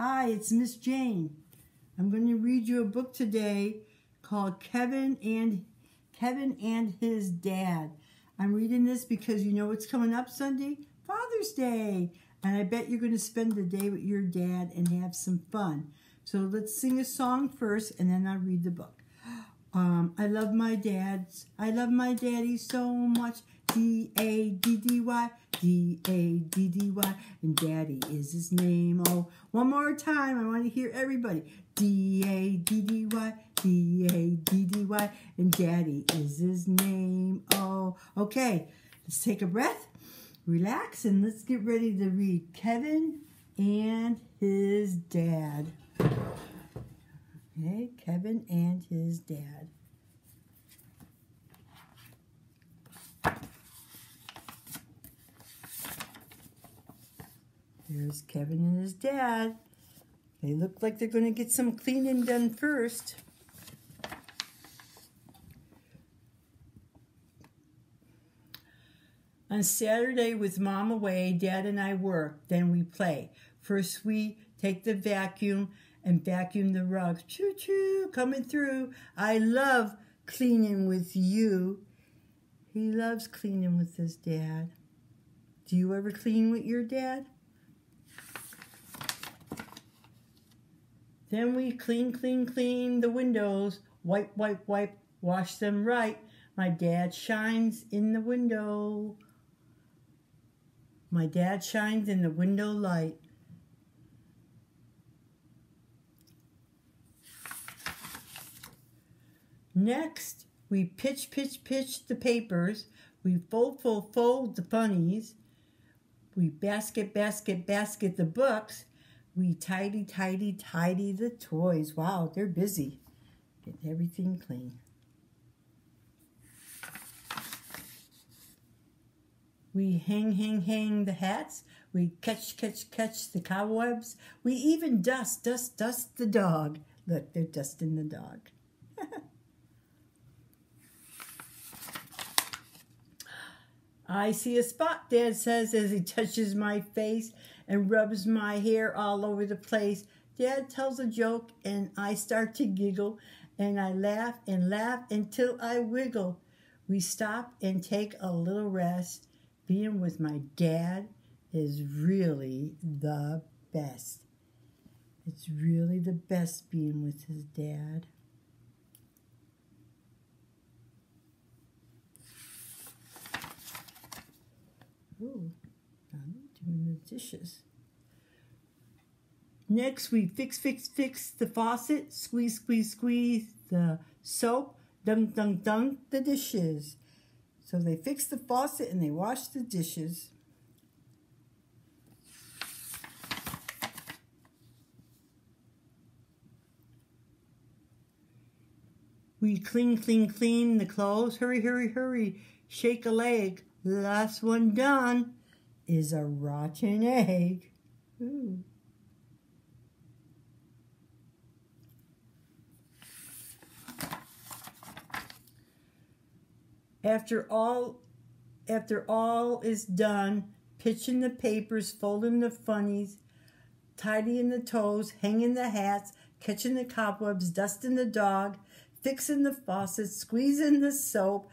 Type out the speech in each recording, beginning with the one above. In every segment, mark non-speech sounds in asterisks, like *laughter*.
Hi, it's Miss Jane. I'm going to read you a book today called Kevin and Kevin and His Dad. I'm reading this because you know what's coming up Sunday? Father's Day. And I bet you're going to spend the day with your dad and have some fun. So let's sing a song first and then I'll read the book. *gasps* Um, I love my dads. I love my daddy so much. D-A-D-D-Y, D-A-D-D-Y, and daddy is his name. Oh, one more time. I want to hear everybody. D-A-D-D-Y, D-A-D-D-Y, and daddy is his name. Oh, okay. Let's take a breath, relax, and let's get ready to read Kevin and his dad. Okay, Kevin and his dad. There's Kevin and his dad. They look like they're going to get some cleaning done first. On Saturday, with mom away, dad and I work. Then we play. First, we take the vacuum and vacuum the rugs. Choo choo, coming through. I love cleaning with you. He loves cleaning with his dad. Do you ever clean with your dad? Then we clean, clean, clean the windows. Wipe, wipe, wipe, wash them right. My dad shines in the window. My dad shines in the window light. Next, we pitch, pitch, pitch the papers. We fold, fold, fold the funnies. We basket, basket, basket the books. We tidy, tidy, tidy the toys. Wow, they're busy. Getting everything clean. We hang, hang, hang the hats. We catch, catch, catch the cobwebs. We even dust, dust, dust the dog. Look, they're dusting the dog. *laughs* I see a spot, Dad says as he touches my face and rubs my hair all over the place. Dad tells a joke and I start to giggle and I laugh and laugh until I wiggle. We stop and take a little rest. Being with my dad is really the best. It's really the best being with his dad. Ooh, I'm doing the dishes. Next, we fix, fix, fix the faucet, squeeze, squeeze, squeeze the soap, dunk, dunk, dunk the dishes. So they fix the faucet and they wash the dishes. We clean, clean, clean the clothes. Hurry, hurry, hurry. Shake a leg. Last one done is a rotten egg. Ooh. After all, after all is done, pitching the papers, folding the funnies, tidying the toes, hanging the hats, catching the cobwebs, dusting the dog, fixing the faucet, squeezing the soap,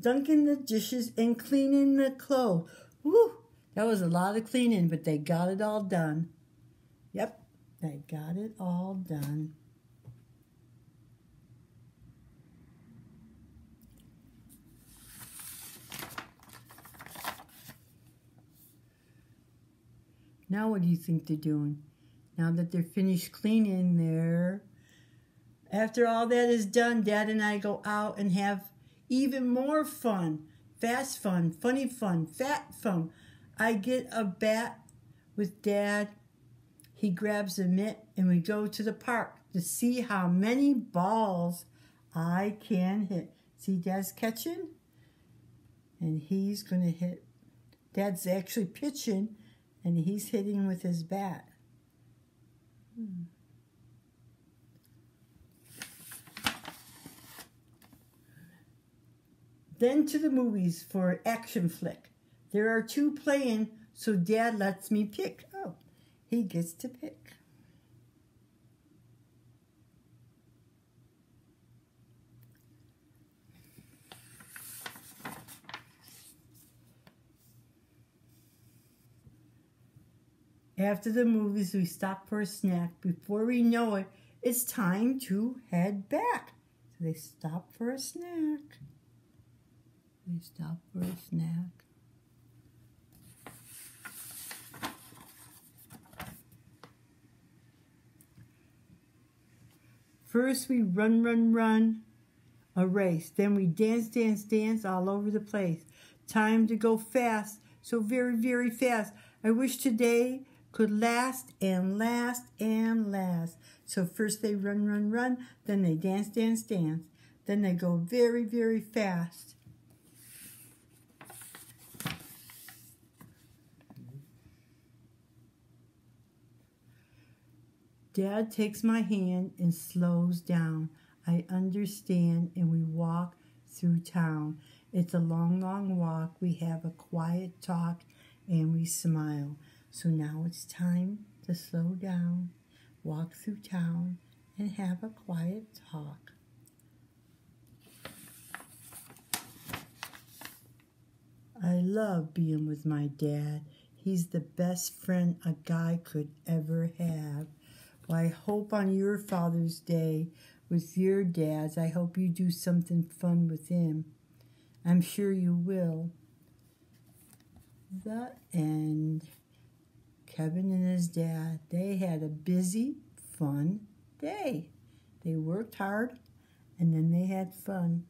dunking the dishes, and cleaning the clothes. Woo! That was a lot of cleaning, but they got it all done. Yep, they got it all done. Now what do you think they're doing? Now that they're finished cleaning there, after all that is done, Dad and I go out and have even more fun. Fast fun, funny fun, fat fun. I get a bat with Dad. He grabs a mitt and we go to the park to see how many balls I can hit. See Dad's catching? And he's going to hit. Dad's actually pitching and he's hitting with his bat. Hmm. Then to the movies for action flick. There are two playing, so Dad lets me pick. Oh, he gets to pick. After the movies, we stop for a snack. Before we know it, it's time to head back. So they stop for a snack. They stop for a snack. First, we run, run, run, a race. Then we dance, dance, dance all over the place. Time to go fast, so very, very fast. I wish today could last and last and last. So first they run, run, run, then they dance, dance, dance. Then they go very, very fast. Dad takes my hand and slows down. I understand, and we walk through town. It's a long, long walk. We have a quiet talk and we smile. So now it's time to slow down, walk through town, and have a quiet talk. I love being with my dad. He's the best friend a guy could ever have. Well, I hope on your Father's Day with your dads, I hope you do something fun with him. I'm sure you will. The end. Kevin and his dad, they had a busy, fun day. They worked hard and then they had fun.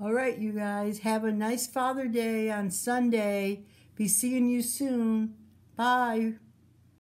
All right, you guys, have a nice Father Day on Sunday. Be seeing you soon. Bye.